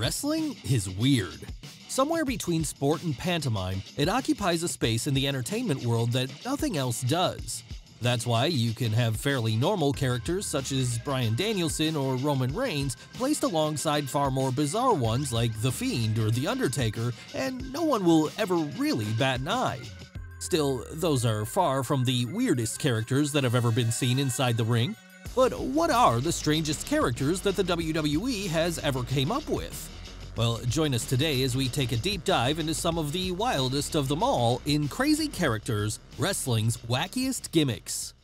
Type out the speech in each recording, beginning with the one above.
Wrestling is weird. Somewhere between sport and pantomime, it occupies a space in the entertainment world that nothing else does. That's why you can have fairly normal characters such as Bryan Danielson or Roman Reigns placed alongside far more bizarre ones like The Fiend or The Undertaker, and no one will ever really bat an eye. Still, those are far from the weirdest characters that have ever been seen inside the ring. But what are the strangest characters that the WWE has ever came up with? Well, join us today as we take a deep dive into some of the wildest of them all in Crazy Characters, Wrestling's Wackiest Gimmicks.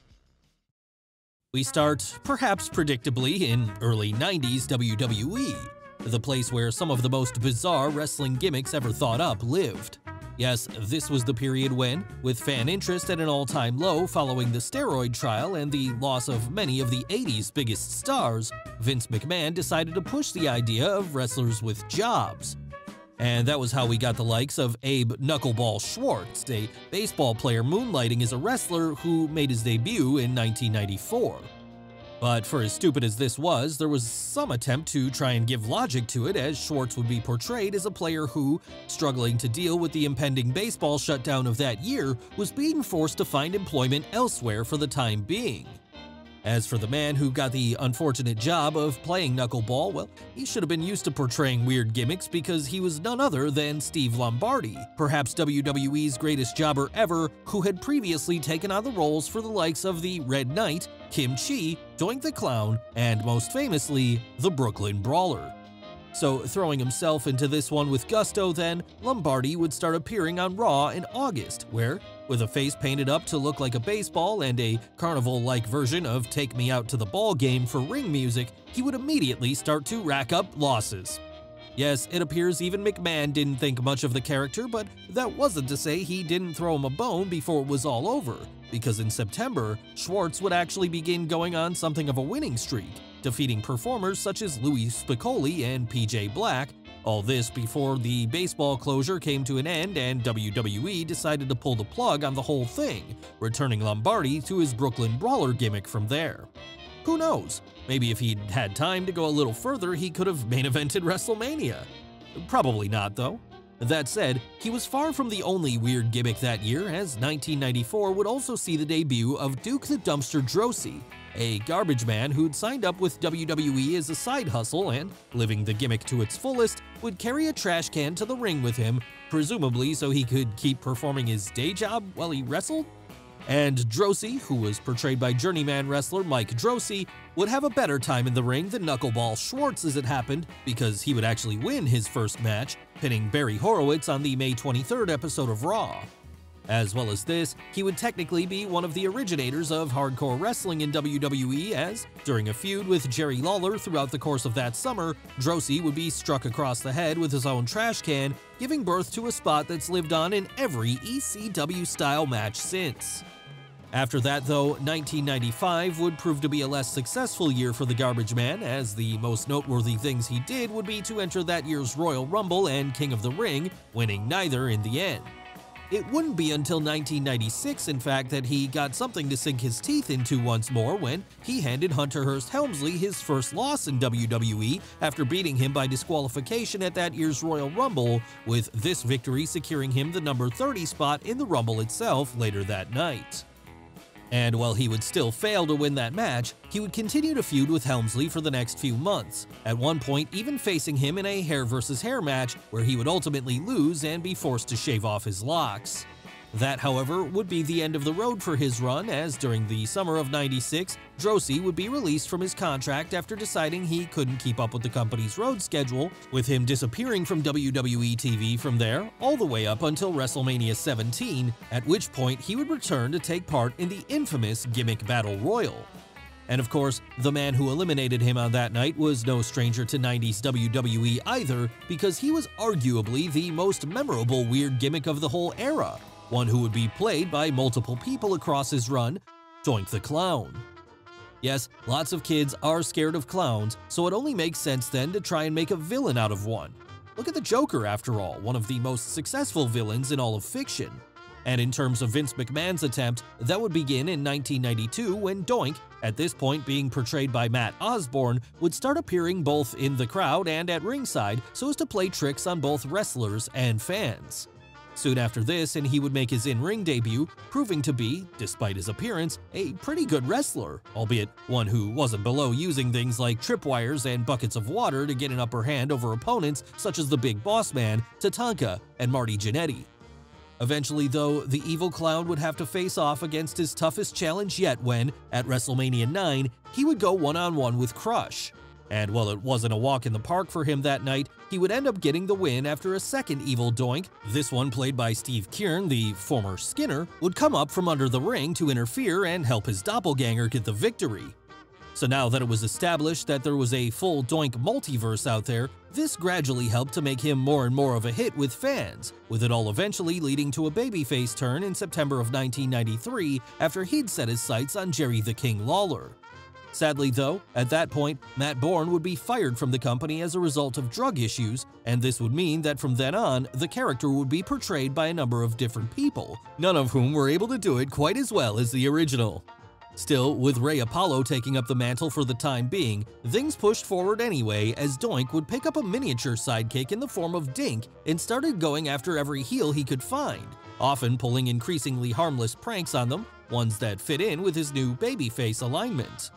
We start, perhaps predictably, in early 90s WWE, the place where some of the most bizarre wrestling gimmicks ever thought up lived. Yes, this was the period when, with fan interest at an all-time low following the steroid trial and the loss of many of the 80s biggest stars, Vince McMahon decided to push the idea of wrestlers with jobs. And that was how we got the likes of Abe Knuckleball Schwartz, a baseball player moonlighting as a wrestler who made his debut in 1994. But for as stupid as this was, there was some attempt to try and give logic to it as Schwartz would be portrayed as a player who, struggling to deal with the impending baseball shutdown of that year, was being forced to find employment elsewhere for the time being. As for the man who got the unfortunate job of playing knuckleball, well, he should have been used to portraying weird gimmicks because he was none other than Steve Lombardi, perhaps WWE's greatest jobber ever, who had previously taken on the roles for the likes of the Red Knight, Kim Chee, Doink the Clown, and most famously, the Brooklyn Brawler. So, throwing himself into this one with gusto, then, Lombardi would start appearing on Raw in August, where, with a face painted up to look like a baseball and a carnival-like version of Take Me Out to the Ball Game for ring music, he would immediately start to rack up losses. Yes, it appears even McMahon didn't think much of the character, but that wasn't to say he didn't throw him a bone before it was all over, because in September, Schwartz would actually begin going on something of a winning streak, defeating performers such as Louie Spicolli and PJ Black, all this before the baseball closure came to an end and WWE decided to pull the plug on the whole thing, returning Lombardi to his Brooklyn Brawler gimmick from there. Who knows? Maybe if he'd had time to go a little further, he could have main evented WrestleMania. Probably not, though. That said, he was far from the only weird gimmick that year, as 1994 would also see the debut of Duke the Dumpster Droese, a garbage man who'd signed up with WWE as a side hustle and, living the gimmick to its fullest, would carry a trash can to the ring with him, presumably so he could keep performing his day job while he wrestled? And Droese, who was portrayed by journeyman wrestler Mike Droese, would have a better time in the ring than Knuckleball Schwartz as it happened, because he would actually win his first match, pinning Barry Horowitz on the May 23rd episode of Raw. As well as this, he would technically be one of the originators of hardcore wrestling in WWE as, during a feud with Jerry Lawler throughout the course of that summer, Droese would be struck across the head with his own trash can, giving birth to a spot that's lived on in every ECW-style match since. After that, though, 1995 would prove to be a less successful year for the Garbage Man, as the most noteworthy things he did would be to enter that year's Royal Rumble and King of the Ring, winning neither in the end. It wouldn't be until 1996, in fact, that he got something to sink his teeth into once more when he handed Hunter Hearst Helmsley his first loss in WWE after beating him by disqualification at that year's Royal Rumble, with this victory securing him the number 30 spot in the Rumble itself later that night. And while he would still fail to win that match, he would continue to feud with Helmsley for the next few months, at one point even facing him in a hair versus hair match where he would ultimately lose and be forced to shave off his locks. That, however, would be the end of the road for his run, as during the summer of 96, Droese would be released from his contract after deciding he couldn't keep up with the company's road schedule, with him disappearing from WWE TV from there, all the way up until WrestleMania 17, at which point he would return to take part in the infamous Gimmick Battle Royal. And of course, the man who eliminated him on that night was no stranger to 90s WWE either, because he was arguably the most memorable weird gimmick of the whole era, one who would be played by multiple people across his run, Doink the Clown. Yes, lots of kids are scared of clowns, so it only makes sense then to try and make a villain out of one. Look at the Joker after all, one of the most successful villains in all of fiction. And in terms of Vince McMahon's attempt, that would begin in 1992 when Doink, at this point being portrayed by Matt Osborne, would start appearing both in the crowd and at ringside so as to play tricks on both wrestlers and fans. Soon after this, and he would make his in-ring debut, proving to be, despite his appearance, a pretty good wrestler, albeit one who wasn't below using things like tripwires and buckets of water to get an upper hand over opponents such as the Big Boss Man, Tatanka, and Marty Jannetty. Eventually, though, the evil clown would have to face off against his toughest challenge yet when, at WrestleMania 9, he would go one-on-one -on -one with Crush. And while it wasn't a walk in the park for him that night, he would end up getting the win after a second evil doink, this one played by Steve Keirn, the former Skinner, would come up from under the ring to interfere and help his doppelganger get the victory. So now that it was established that there was a full Doink multiverse out there, this gradually helped to make him more and more of a hit with fans, with it all eventually leading to a babyface turn in September of 1993 after he'd set his sights on Jerry the King Lawler. Sadly though, at that point, Matt Borne would be fired from the company as a result of drug issues, and this would mean that from then on, the character would be portrayed by a number of different people, none of whom were able to do it quite as well as the original. Still, with Ray Apollo taking up the mantle for the time being, things pushed forward anyway as Doink would pick up a miniature sidekick in the form of Dink and started going after every heel he could find, often pulling increasingly harmless pranks on them, ones that fit in with his new babyface alignment.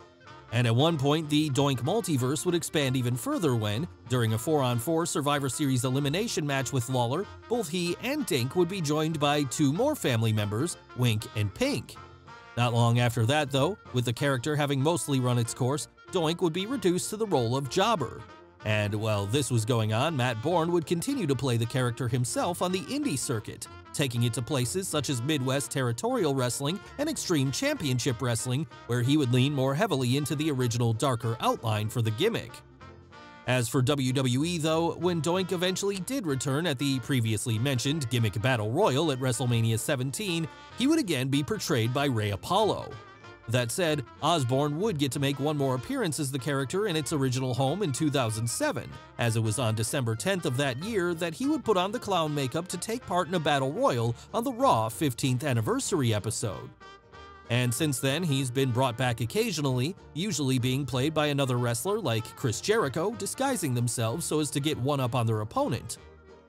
And at one point, the Doink multiverse would expand even further when, during a 4-on-4 Survivor Series elimination match with Lawler, both he and Dink would be joined by two more family members, Wink and Pink. Not long after that, though, with the character having mostly run its course, Doink would be reduced to the role of Jobber. And while this was going on, Matt Borne would continue to play the character himself on the indie circuit, taking it to places such as Midwest Territorial Wrestling and Extreme Championship Wrestling, where he would lean more heavily into the original darker outline for the gimmick. As for WWE though, when Doink eventually did return at the previously mentioned Gimmick Battle Royal at WrestleMania 17, he would again be portrayed by Ray Apollo. That said, Osborne would get to make one more appearance as the character in its original home in 2007, as it was on December 10th of that year that he would put on the clown makeup to take part in a battle royal on the Raw 15th anniversary episode. And since then, he's been brought back occasionally, usually being played by another wrestler like Chris Jericho, disguising themselves so as to get one up on their opponent.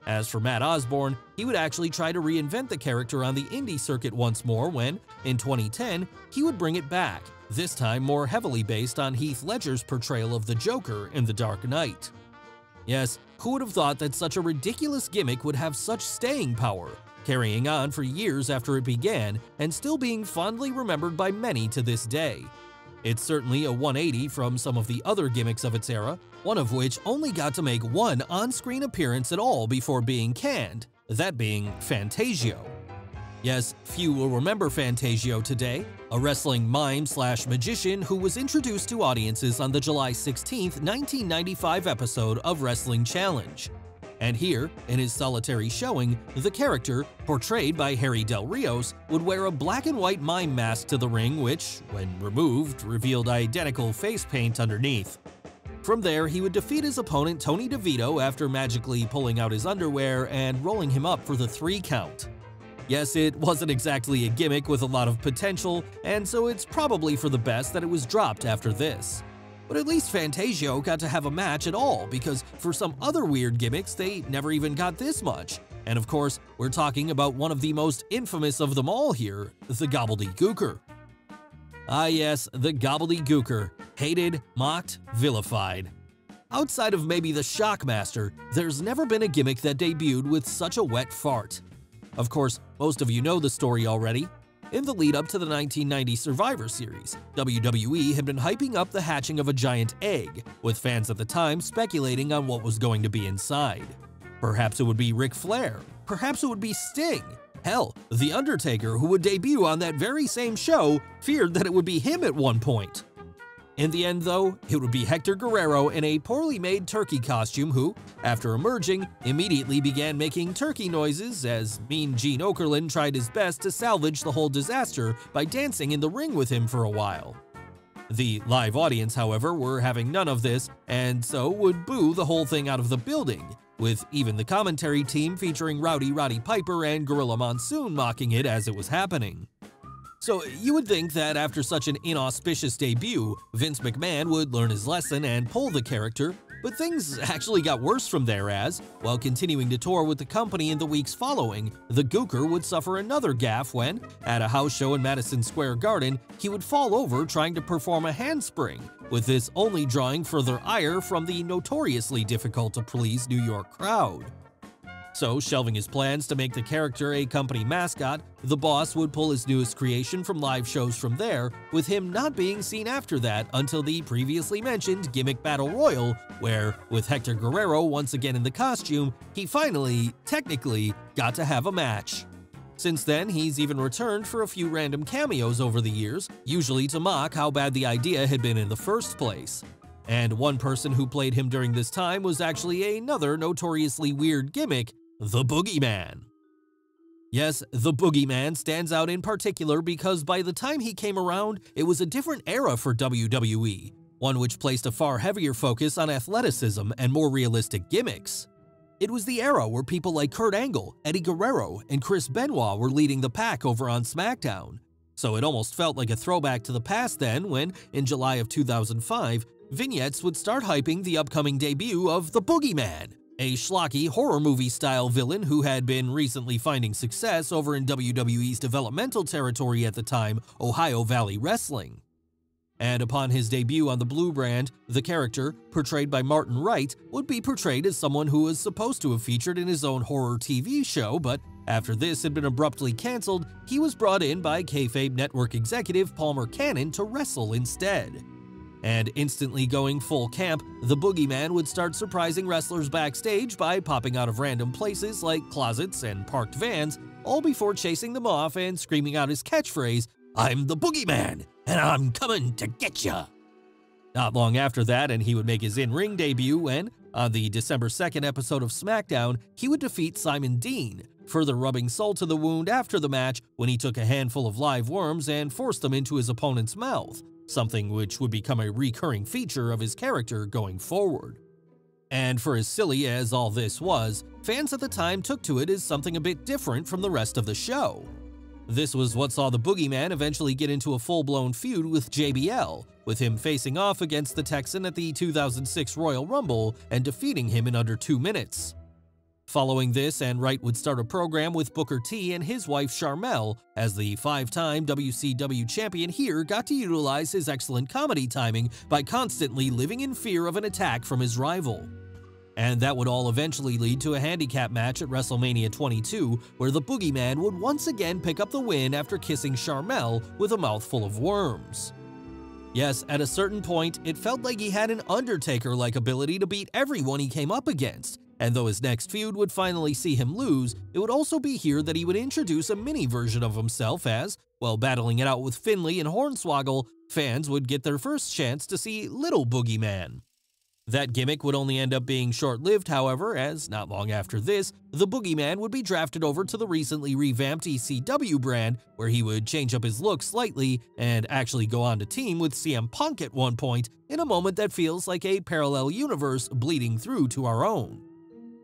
As for Matt Osborne, he would actually try to reinvent the character on the indie circuit once more when, in 2010, he would bring it back, this time more heavily based on Heath Ledger's portrayal of the Joker in The Dark Knight. Yes, who would have thought that such a ridiculous gimmick would have such staying power, carrying on for years after it began and still being fondly remembered by many to this day. It's certainly a 180 from some of the other gimmicks of its era, one of which only got to make one on-screen appearance at all before being canned, that being Phantasio. Yes, few will remember Phantasio today, a wrestling mime slash magician who was introduced to audiences on the July 16, 1995 episode of Wrestling Challenge. And here, in his solitary showing, the character, portrayed by Harry Del Rios, would wear a black and white mime mask to the ring which, when removed, revealed identical face paint underneath. From there, he would defeat his opponent Tony DeVito after magically pulling out his underwear and rolling him up for the three count. Yes, it wasn't exactly a gimmick with a lot of potential, and so it's probably for the best that it was dropped after this. But at least Phantasio got to have a match at all, because for some other weird gimmicks, they never even got this much. And of course, we're talking about one of the most infamous of them all here, the Gobbledygooker. Ah yes, the Gobbledygooker, hated, mocked, vilified. Outside of maybe the Shockmaster, there's never been a gimmick that debuted with such a wet fart. Of course, most of you know the story already, in the lead up to the 1990 Survivor Series, WWE had been hyping up the hatching of a giant egg, with fans at the time speculating on what was going to be inside. Perhaps it would be Ric Flair, perhaps it would be Sting. Hell, The Undertaker, who would debut on that very same show, feared that it would be him at one point. In the end, though, it would be Hector Guerrero in a poorly made turkey costume who, after emerging, immediately began making turkey noises as Mean Gene Okerlund tried his best to salvage the whole disaster by dancing in the ring with him for a while. The live audience, however, were having none of this and so would boo the whole thing out of the building, with even the commentary team featuring Rowdy Roddy Piper and Gorilla Monsoon mocking it as it was happening. So you would think that after such an inauspicious debut, Vince McMahon would learn his lesson and pull the character, but things actually got worse from there as, while continuing to tour with the company in the weeks following, the Gooker would suffer another gaffe when, at a house show in Madison Square Garden, he would fall over trying to perform a handspring, with this only drawing further ire from the notoriously difficult to please New York crowd. So, shelving his plans to make the character a company mascot, the boss would pull his newest creation from live shows from there, with him not being seen after that until the previously mentioned Gimmick Battle Royal, where, with Hector Guerrero once again in the costume, he finally, technically, got to have a match. Since then, he's even returned for a few random cameos over the years, usually to mock how bad the idea had been in the first place. And one person who played him during this time was actually another notoriously weird gimmick the Boogeyman. Yes, the Boogeyman stands out in particular because by the time he came around, it was a different era for WWE, one which placed a far heavier focus on athleticism and more realistic gimmicks. It was the era where people like Kurt Angle, Eddie Guerrero, and Chris Benoit were leading the pack over on SmackDown. So it almost felt like a throwback to the past then when, in July of 2005, vignettes would start hyping the upcoming debut of the Boogeyman, a schlocky horror movie style villain who had been recently finding success over in WWE's developmental territory at the time, Ohio Valley Wrestling. And upon his debut on the Blue brand, the character, portrayed by Martin Wright, would be portrayed as someone who was supposed to have featured in his own horror TV show, but after this had been abruptly cancelled, he was brought in by kayfabe network executive Palmer Cannon to wrestle instead and instantly going full camp, the boogeyman would start surprising wrestlers backstage by popping out of random places like closets and parked vans, all before chasing them off and screaming out his catchphrase, I'm the boogeyman, and I'm coming to get ya. Not long after that, and he would make his in-ring debut when, on the December 2nd episode of SmackDown, he would defeat Simon Dean, further rubbing salt to the wound after the match when he took a handful of live worms and forced them into his opponent's mouth, something which would become a recurring feature of his character going forward. And for as silly as all this was, fans at the time took to it as something a bit different from the rest of the show. This was what saw the Boogeyman eventually get into a full-blown feud with JBL, with him facing off against the Texan at the 2006 Royal Rumble and defeating him in under two minutes. Following this, and Wright would start a program with Booker T and his wife Sharmell, as the five-time WCW champion here got to utilize his excellent comedy timing by constantly living in fear of an attack from his rival. And that would all eventually lead to a handicap match at WrestleMania 22, where the Boogeyman would once again pick up the win after kissing Sharmell with a mouthful of worms. Yes, at a certain point, it felt like he had an Undertaker-like ability to beat everyone he came up against, and though his next feud would finally see him lose, it would also be here that he would introduce a mini version of himself as, while battling it out with Finlay and Hornswoggle, fans would get their first chance to see Little Boogeyman. That gimmick would only end up being short-lived, however, as not long after this, the Boogeyman would be drafted over to the recently revamped ECW brand, where he would change up his look slightly and actually go on to team with CM Punk at one point in a moment that feels like a parallel universe bleeding through to our own.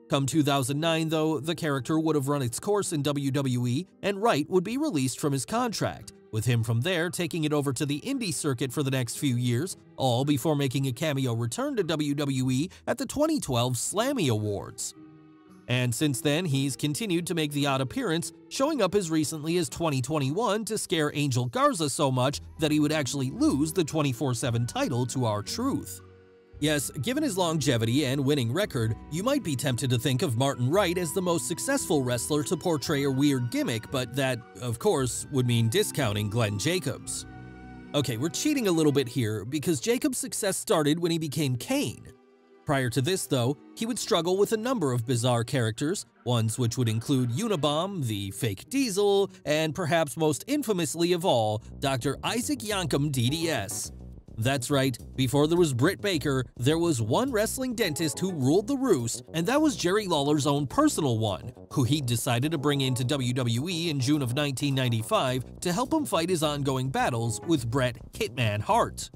Come 2009, though, the character would have run its course in WWE, and Wright would be released from his contract, with him from there taking it over to the indie circuit for the next few years, all before making a cameo return to WWE at the 2012 Slammy Awards. And since then, he's continued to make the odd appearance, showing up as recently as 2021 to scare Angel Garza so much that he would actually lose the 24-7 title to R-Truth. Yes, given his longevity and winning record, you might be tempted to think of Martin Wright as the most successful wrestler to portray a weird gimmick, but that, of course, would mean discounting Glenn Jacobs. Okay, we're cheating a little bit here because Jacobs' success started when he became Kane. Prior to this, though, he would struggle with a number of bizarre characters, ones which would include Unabomb, the fake Diesel, and perhaps most infamously of all, Dr. Isaac Yankem DDS. That's right, before there was Britt Baker, there was one wrestling dentist who ruled the roost, and that was Jerry Lawler's own personal one, who he'd decided to bring into WWE in June of 1995 to help him fight his ongoing battles with Bret Hitman Hart.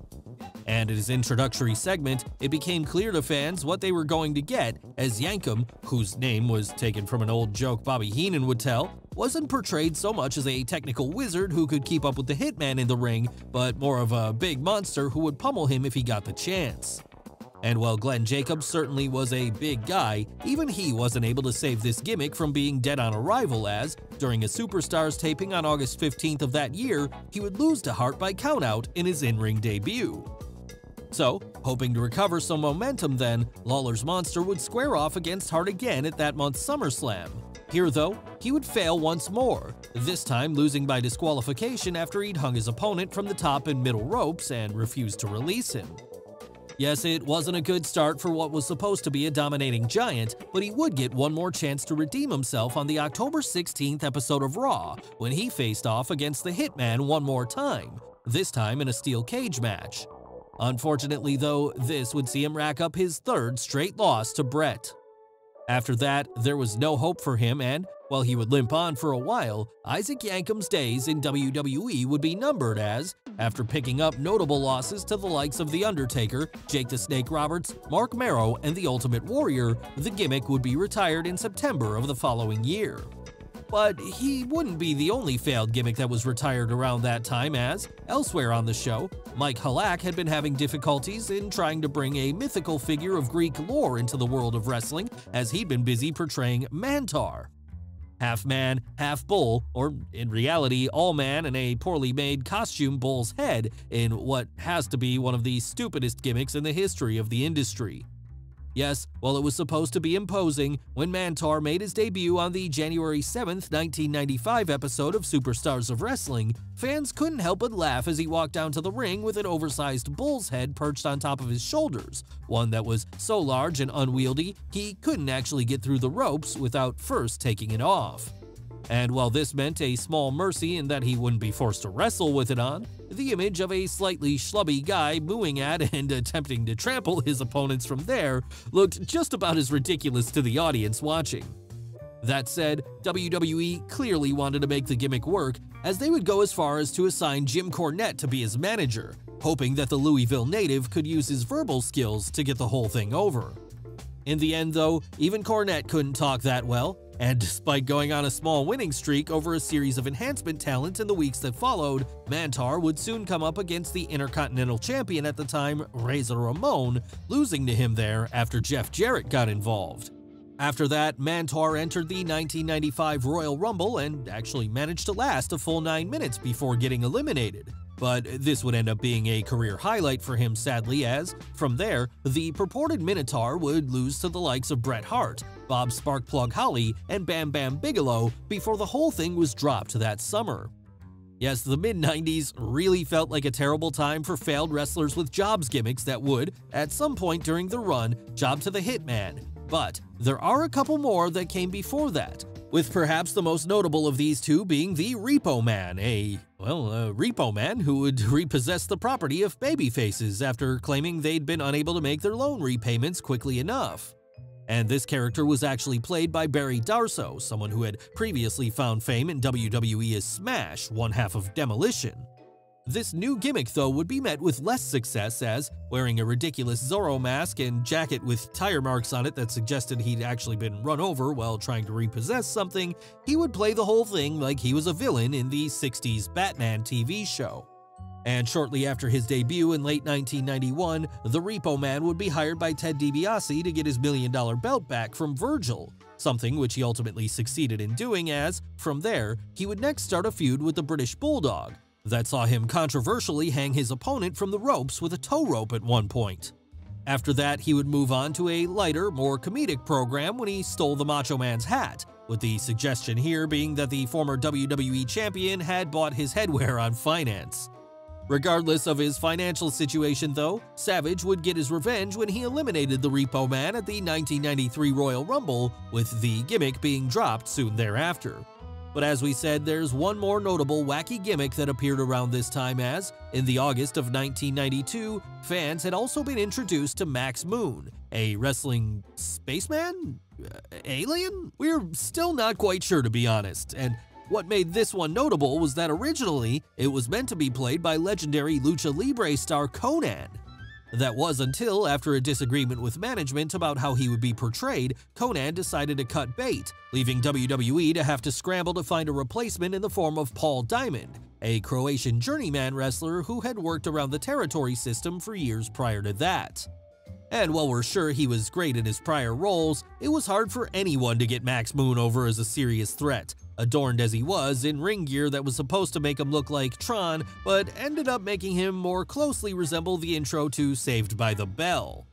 And in his introductory segment, it became clear to fans what they were going to get, as Yankem, whose name was taken from an old joke Bobby Heenan would tell, wasn't portrayed so much as a technical wizard who could keep up with the hitman in the ring, but more of a big monster who would pummel him if he got the chance. And while Glenn Jacobs certainly was a big guy, even he wasn't able to save this gimmick from being dead on arrival as, during a Superstars taping on August 15th of that year, he would lose to Hart by countout in his in-ring debut. So, hoping to recover some momentum then, Lawler's Monster would square off against Hart again at that month's SummerSlam. Here, though, he would fail once more, this time losing by disqualification after he'd hung his opponent from the top and middle ropes and refused to release him. Yes, it wasn't a good start for what was supposed to be a dominating giant, but he would get one more chance to redeem himself on the October 16th episode of Raw when he faced off against the Hitman one more time, this time in a steel cage match. Unfortunately, though, this would see him rack up his third straight loss to Bret. After that, there was no hope for him, and while he would limp on for a while, Isaac Yankem's days in WWE would be numbered as, after picking up notable losses to the likes of The Undertaker, Jake the Snake Roberts, Marc Mero, and The Ultimate Warrior, the gimmick would be retired in September of the following year. But he wouldn't be the only failed gimmick that was retired around that time as, elsewhere on the show, Mike Halac had been having difficulties in trying to bring a mythical figure of Greek lore into the world of wrestling as he'd been busy portraying Mantaur. Half man, half bull, or in reality, all man in a poorly made costume bull's head in what has to be one of the stupidest gimmicks in the history of the industry. Yes, while it was supposed to be imposing, when Mantaur made his debut on the January 7, 1995 episode of Superstars of Wrestling, fans couldn't help but laugh as he walked down to the ring with an oversized bull's head perched on top of his shoulders, one that was so large and unwieldy he couldn't actually get through the ropes without first taking it off. And while this meant a small mercy in that he wouldn't be forced to wrestle with it on, the image of a slightly schlubby guy mooing at and attempting to trample his opponents from there looked just about as ridiculous to the audience watching. That said, WWE clearly wanted to make the gimmick work, as they would go as far as to assign Jim Cornette to be his manager, hoping that the Louisville native could use his verbal skills to get the whole thing over. In the end, though, even Cornette couldn't talk that well, and despite going on a small winning streak over a series of enhancement talents in the weeks that followed, Mantaur would soon come up against the Intercontinental Champion at the time, Razor Ramon, losing to him there after Jeff Jarrett got involved. After that, Mantaur entered the 1995 Royal Rumble and actually managed to last a full 9 minutes before getting eliminated. But this would end up being a career highlight for him sadly as, from there, the purported Minotaur would lose to the likes of Bret Hart, Bob Sparkplug Holly, and Bam Bam Bigelow before the whole thing was dropped that summer. Yes, the mid-90s really felt like a terrible time for failed wrestlers with jobs gimmicks that would, at some point during the run, job to the hitman. But there are a couple more that came before that, with perhaps the most notable of these two being the Repo Man, a, well, a repo man who would repossess the property of babyfaces after claiming they'd been unable to make their loan repayments quickly enough. And this character was actually played by Barry Darsow, someone who had previously found fame in WWE as Smash, one half of Demolition. This new gimmick, though, would be met with less success as, wearing a ridiculous Zorro mask and jacket with tire marks on it that suggested he'd actually been run over while trying to repossess something, he would play the whole thing like he was a villain in the 60s Batman TV show. And shortly after his debut in late 1991, the Repo Man would be hired by Ted DiBiase to get his million dollar belt back from Virgil, something which he ultimately succeeded in doing as, from there, he would next start a feud with the British Bulldog, that saw him controversially hang his opponent from the ropes with a tow rope at one point. After that, he would move on to a lighter, more comedic program when he stole the Macho Man's hat, with the suggestion here being that the former WWE champion had bought his headwear on finance. Regardless of his financial situation, though, Savage would get his revenge when he eliminated the Repo Man at the 1993 Royal Rumble, with the gimmick being dropped soon thereafter. But as we said, there's one more notable wacky gimmick that appeared around this time as, in the August of 1992, fans had also been introduced to Max Moon, a wrestling spaceman? Uh, alien? We're still not quite sure to be honest, and what made this one notable was that originally, it was meant to be played by legendary Lucha Libre star Konnan. That was until, after a disagreement with management about how he would be portrayed, Konnan decided to cut bait, leaving WWE to have to scramble to find a replacement in the form of Paul Diamond, a Croatian journeyman wrestler who had worked around the territory system for years prior to that. And while we're sure he was great in his prior roles, it was hard for anyone to get Max Moon over as a serious threat, adorned as he was in ring gear that was supposed to make him look like Tron, but ended up making him more closely resemble the intro to Saved by the Bell.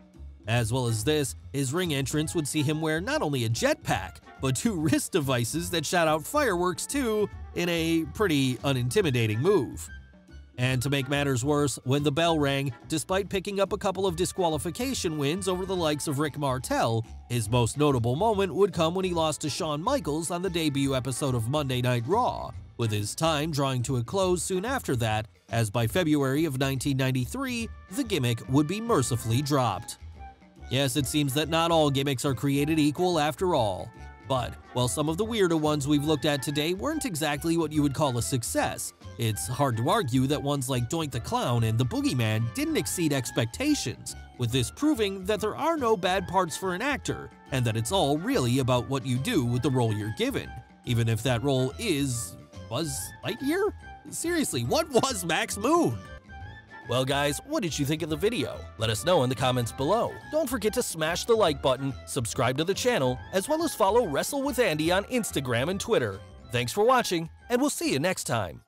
As well as this, his ring entrance would see him wear not only a jetpack, but two wrist devices that shot out fireworks too, in a pretty unintimidating move. And to make matters worse, when the bell rang, despite picking up a couple of disqualification wins over the likes of Rick Martel, his most notable moment would come when he lost to Shawn Michaels on the debut episode of Monday Night Raw, with his time drawing to a close soon after that, as by February of 1993, the gimmick would be mercifully dropped. Yes, it seems that not all gimmicks are created equal after all. But while some of the weirder ones we've looked at today weren't exactly what you would call a success, it's hard to argue that ones like Doink the Clown and the Boogeyman didn't exceed expectations, with this proving that there are no bad parts for an actor, and that it's all really about what you do with the role you're given, even if that role is Buzz Lightyear? Seriously, what was Max Moon? Well guys, what did you think of the video? Let us know in the comments below. Don't forget to smash the like button, subscribe to the channel, as well as follow Wrestle with Andy on Instagram and Twitter. Thanks for watching, and we'll see you next time.